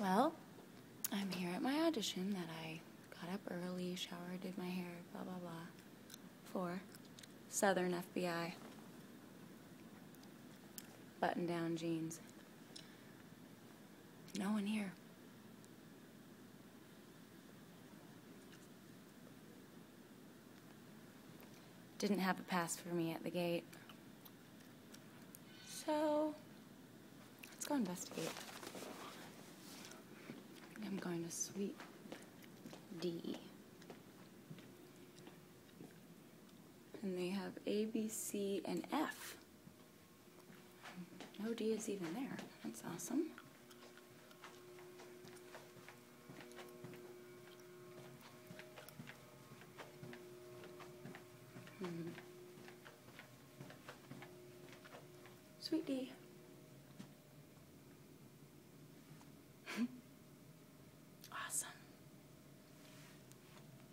Well, I'm here at my audition that I got up early, showered, did my hair, blah, blah, blah, for Southern FBI. Button down jeans. No one here. Didn't have a pass for me at the gate. So, let's go investigate. Suite D. And they have A, B, C, and F. No D is even there. That's awesome. Hmm. Sweet D.